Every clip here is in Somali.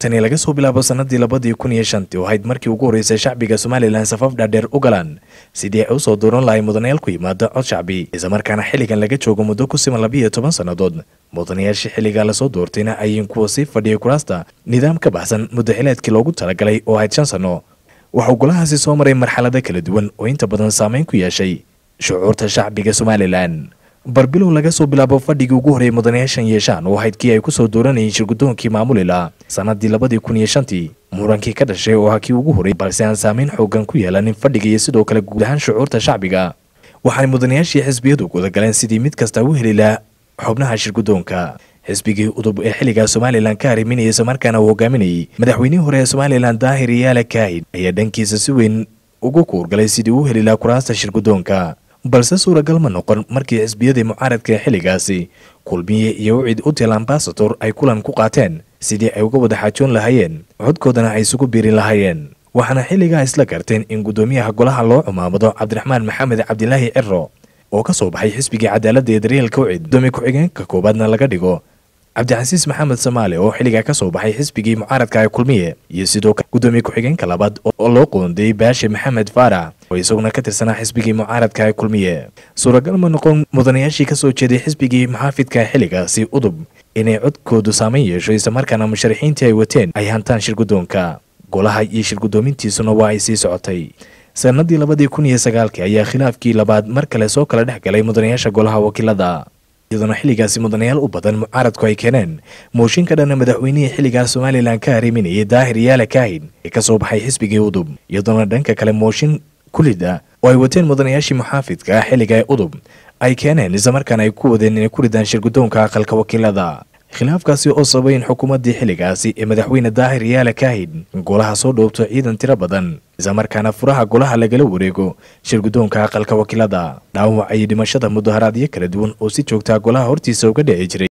tani laga soo bilaabo sanadii labadii kun iyo shantii oo ahayd markii ugu horreysay shacbiga somalilan safaf dhaadheer u galaan sidii ay u soo dooran lahay mudanayaal ku yimaada cod shacbi? Islamarkaana xilligan laga joogo muddo ku siman labiiyo toban sannadood. Mudanayaashii xilligaa la soo doortayna ayiin kuwa sii fadhiyay kuraasta nidaam ka baxsan muddaxileedkii loogu talagalay oo ahayd shan sanno. Waxuu golahaasi soo maray marxalado kala duwan oo inta badan saameyn ku yeeshay shucuurta shacbiga somalilan barbilow laga soo bilaabo fadhigii ugu horreeyay mudanayaashan yeeshaan oo ahayd kii ay ku soo dooranayeen shirgudoonkii maamulila sanadii labadii kun iyo shantii murankii ka dhashay oo ahaa kii ugu horreeyay balse aan saameyn xoogan ku yeelanin fadhiga iyo sidoo kale guud ahaan shucuurta shacbiga. Waxaana mudanayaashii xisbiyadu gudagaleen sidii mid kasta u heli lahaa xubnaha shirgudoonka xisbigii udub ee xilligaa somalilan ka arriminaya islamarkaana uu hogaaminayay madaxweynihii hore ee somalilan daahir yaalla kaahid ayaa dhankiisa si weyn ugu kuurgalay sidii uu heli lahaa kuraasta shirgudoonka balse suuragal ma noqon markii xisbiyadii mucaaradka ee xilligaasi. Kulmiye iyo wicid utel ambasator ay kulan ku qaateen sidii ay uga wada xaajoon lahaayeen codkoodana ay isugu biirin lahaayeen. Waxaana xilligaa isla garteen in guddoomiyaha golaha loo cumaamado cabdiraxmaan maxamed cabdilaahi ciro oo ka soo baxay xisbigii cadaaladda ee daryeelka wicid gudoomiye ku-xigeenka koowaadna laga dhigo cabdicasiis maxamed samaale oo xilligaa ka soo baxay xisbigii mucaaradka ee kulmiye iyo sidoo kale gudoomiye ku-xigeenka labaad oo loo qoondeeyey baashe maxamed faarax oo isaguna ka tirsanaa xisbigii mucaaradka ee kulmiye. suuragal ma noqon mudanayaashii ka soo jeeday xisbigii maxaafidka xilligaasi udub inay codkoodu saameyn yeesho islamarkaana musharaxiintii ay wateen ay hantaan shirgudoonka golaha iyo shirgudoomintiisuna waa ay sii socotay. sanadii labadii kun iyo sagaalkii ayaa khilaafkii labaad mar kale soo kala dhex galay mudanayaasha golaha wakiilada iyadoona xilligaasi mudanayaal u badan mucaaradku ay keeneen. Mooshinka dhana madaxweynihii xilligaa somalilan ka arriminayay daahir yaalla kaahid ee ka soo baxay xisbigii udub iyadoona dhanka kale mooshin kulida oo ay wateen mudanayaashii muxaafidka xilliga ee udub ay keeneen islamarkaana ay ku wadeen inay ku ridaan shirgudoonka aqalka wakiilada khilaafkaasi oo sababay in xukuumaddii xilligaasi ee madaxweyne daahir yaalla kaahid golaha soo dhoobto ciidan tiro badan islamarkaana furaha golaha lagala wareego shirgudoonka aqalka wakiilada. Dhaawac iyo dhimashada mudaharaadyo kala duwan oo si joogtaa golaha hortiisa uga dhici jiray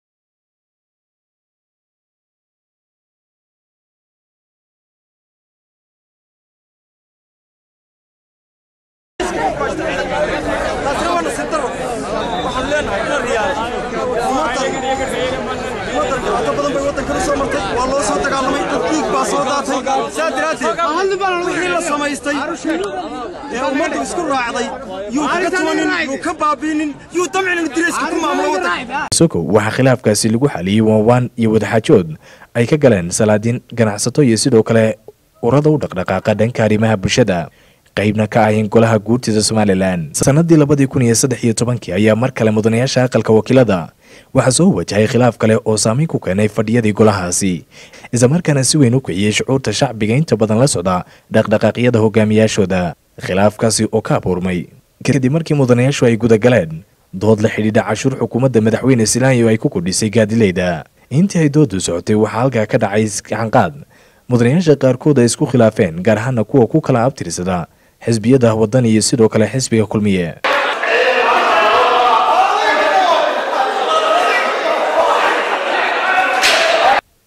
la waxaa khilaafkaasi lagu xaliyey waanwaan iyo wadaxaajood ay ka galeen salaadiin ganacsato iyo sidoo kale urada u dhaqdhaqaaqa dhanka arrimaha bulshada. Qaybna ka ahayn golaha guurtida somalilan sanadii labadii kun iyo saddex iyo tobankii ayaa mar kale mudanayaasha aqalka wakiilada waxaa soo wajahay khilaaf kale oo saameyn ku keenay fadhiyadii golahaasi. Islamarkaana si weyn u kiciyey shucuurta shacbiga inta badan la socda dhaqdhaqaaqyada hogaamiyaashooda. Khilaafkaasi oo ka abuurmay kadib markii mudanayaashu ay gudagaleen dood la xidhiidha cashuur xukuumadda madaxweyne silaanyo ay ku kordhisay gaadileyda. Intii ay doodu socotay waxaa halkaa ka dhacay gacanqaad mudanayaasha qaarkood ay isku khilaafeen gaar ahaana kuwa ku kala abtirsada xisbiyada waddan iyo sidoo kale xisbiga kulmiye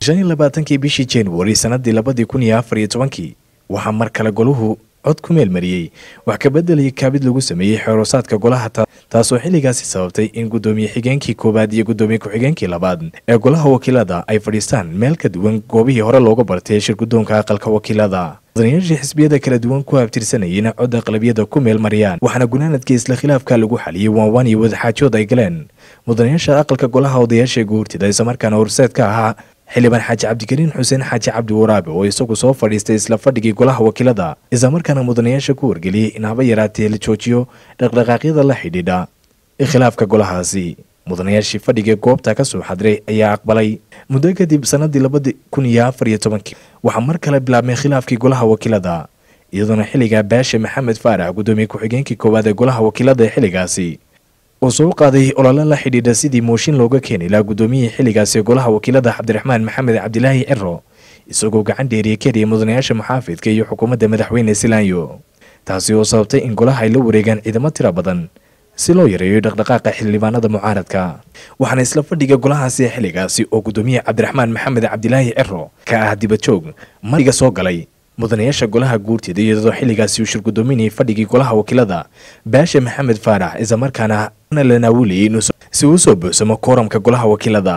shan iyo labaatankii bishii januari sanadii labadii kun iyo afar iyo tobankii waxaa mar kale goluhu cod ku meelmariyey wax kabeddelaya kaabid lagu sameeyey xeeroosaadka golaha taasoo xilligaasi sababtay in guddoomiye xigeenkii koowaad iyo guddoomiye ku-xigeenkii labaad ee golaha wakiilada ay fadhiistaan. Meel ka duwan goobihii hore looga bartay shirgudoonka aqalka wakiilada. Mudanayaashii xisbiyada kala duwan ku abtirsanayeyna cod aqlabiyada ku meel mariyaan waxaana gunaanadkii isla khilaafka lagu xaliyey waanwaan iyo wadaxaajood ay galeen. Mudanayaasha aqalka golaha odayaasha guurtida islamarkaana horseed ka ahaa xildhibaan xaaji cabdikariin xuseen xaaji cabdi waraabe oo isagu soo fadhiistay isla fadhigii golaha wakiilada. Islamarkaana mudanayaasha ku wargeliyey in haba yaraatee la joojiyo dhaqdhaqaaqyada la xidhiidha. Khilaafka golahaasi mudanayaashii fadhiga goobta ka soo xadray ayaa aqbalay. Muddo kadib sanadii labadi kun iyo afar iyo tobankii waxaa mar kale bilaabmay khilaafkii golaha wakiilada iyadoona xilligaa baashe maxamed faarax guddoomiye ku-xigeenkii koowaad ee golaha wakiilada ee xilligaasi oo soo qaaday olole la xidhiidha sidii mooshin looga keeni lahaa guddoomiyihii xilligaasi golaha wakiilada cabdiraxmaan maxamed cabdilaahi ciro isagoo gacan dheeriye keliya mudanayaasha muxaafidka iyo xukuumadda madaxweyne silaanyo taasi oo sababtay in golaha ay la wareegaan ciidamo tiro badan si loo yareeyo dhaqdhaqaaqa xildhibaanada mucaaradka. Waxaana isla fadhiga golahaasi xilligaasi oo guddoomiye cabdiraxmaan maxamed cabdilaahi ciro ka ah dibajoog mariga soo galay mudanayaasha golaha guurtida iyadoo xilligaasi uu shirgudoominayay fadhigii golaha wakiilada baashe maxamed faarax islamarkaana la naawiliyay inuu si uu soo buuxsamo kooramka golaha wakiilada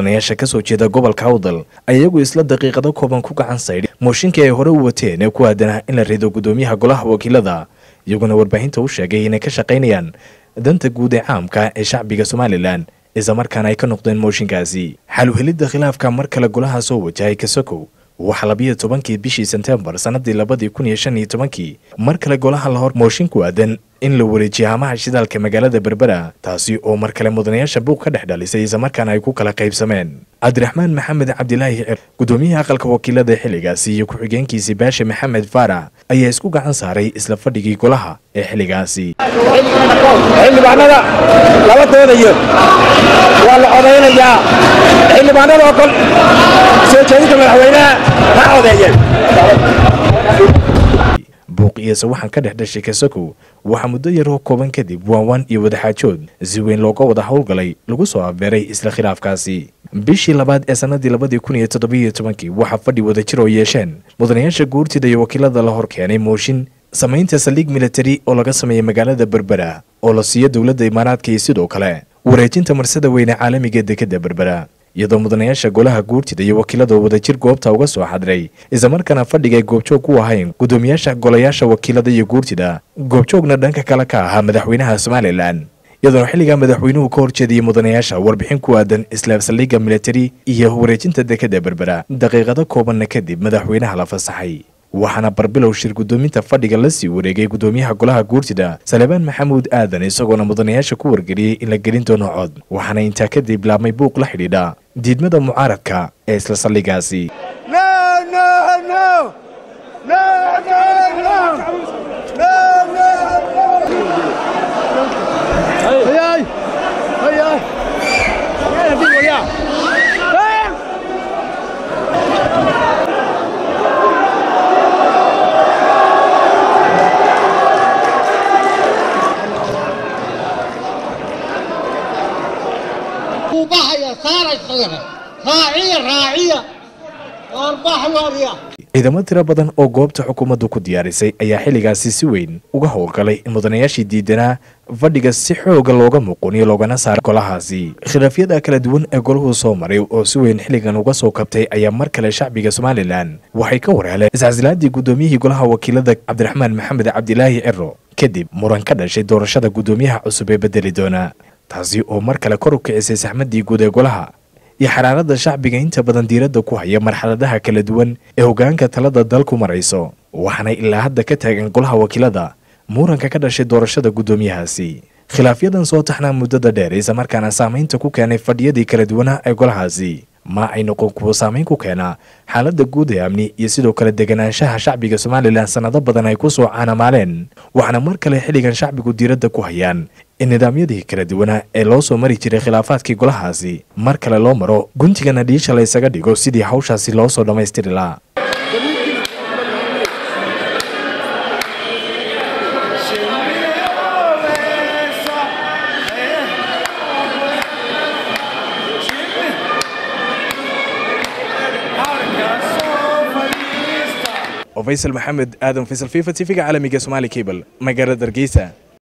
mudanayaasha ka soo jeeda gobolka awdal ayagu isla daqiiqado kooban ku gacan saydhi. Mooshinkii ay hore u wateen ee ku aadanah in la rido gudoomiyaha golaha wakiilada iyaguna warbaahinta u sheegay inay ka shaqaynayaan danta guud ee caamka ee shacbiga somalilan islamarkaana ay ka noqdeen mooshinkaasi. Xaluhelidda khilaafka mar kale golaha soo wajahay kasokow waxaa labiyo tobankii bishii sebtembar sannadii labadii kun iyo shan iyo tobankii mar kale golaha la hor mooshin ku aadan in la wareejiyo hamaha shidaalka magaalada berbera taasi oo mar kale mudanayaasha buuq ka dhex dhalisay islamarkaana ay ku kala qaybsameen. Cabdiraxmaan maxamed cabdilaahi cir gudoomiyihii aqalka wakiilada xilligaasi iyo ku-xigeenkiisii baashe maxamed faarax ayaa isku gacan saaray isla fadhigii golaha ee xilligaasi. Xildhibaanada lala doodayo waa la odaynayaa. Xildhibaanada oo kol soo jeedinta madaxweynaha ha odeeyeen buuq iyo sawaxan ka dhex dhashay kasakow waxaa muddo yaroo kooban kadib waanwaan iyo wadaxaajood si weyn looga wada howlgalay lagu soo afbeeray isla khilaafkaasi. Bishii labaad ee sannadii labadii kun iyo toddobiyo tobankii waxaa fadhi wadajir oo yeesheen. Mudanayaasha guurtida iyo wakiilada la hor keenay mooshin. Samaynta saldhig militari oo laga sameeyay magaalada berbera oo la siiyo dowladda imaaraadka iyo sidoo kale. Wareejinta marsada weyne caalamiga dekadda berbera iyadoo mudanayaasha golaha guurtida iyo wakiilada wadajir goobta uga soo xadray. Islamarkaana fadhigay goobjoog ku ahayn gudoomiyaasha golayaasha wakiilada iyo guurtida. Goobjoogna dhanka kale ka ahaa madaxweynaha somalilan iyadoona xilligaa madaxweynuhu ka horjeediyey mudanayaasha warbixin ku aadan islaam saldhigga militari iyo wareejinta dekadda berbera. Daqiiqado koobanna kadib madaxweynaha la fasaxay. Waxaana barbilow shir gudoominta fadhiga la sii wareegay gudoomiyaha golaha guurtida. Salebaan maxamuud aadan isagoona mudanayaasha ku wargeliyey in la gelin doono cod waxaana intaa kadib laabmay buuq la xidhiidha diidmada mucaaradka ee isla saldhigaasi ciidamo tiro badan oo goobta xukuumaddu ku diyaarisay ayaa xilligaasi si weyn uga howlgalay in mudanayaashii diidanaa fadhiga si xooga looga muuquniyo loogana saara golahaasi khilaafyada kala duwan ee golahu soo maray oo si weyn xilligan uga soo kabtay ayaa mar kale shacbiga somalilan waxay ka warheleen iscasilaadii gudoomiyihii golaha wakiilada cabdiraxmaan maxamed cabdilaahi ciro kadib muran ka dhashay doorashada gudoomiyaha cusub ee bedeli doona taasi oo mar kale kor u kicisay saxmadii guud ee golaha iyo xaraaradda shacbiga inta badan diiradda ku haya marxaladaha kala duwan ee hoggaanka talada dalku marayso waxaana ilaa hadda ka taagan golaha wakiilada muranka ka dhashay doorashada guddoomiyahaasi khilaafyadan soo taxnaa muddada dheer islamarkaana saamaynta ku keenay fadhiyadii kala duwanaa ee golahaasi. Ma ay noqon kuwo saamayn ku keena xaaladda guud ee amni iyo sidoo kale deganaanshaha shacbiga somalilan sannado badan ay ku soo caanamaaleen waxaana mar kale xilligan shacbigu diiradda ku hayaan in nidaamyadii kala duwanaa ee loo soo mari jiray khilaafaadkii golahaasi. Mar kale loo maro guntigana dhiisha la ysaga dhigo sidii hawshaasi loo soo dhammaystiri lahaa. Faysal maxamed aadan faysal fifa tv-ga caalamiga somaali cable magaalada hargeysa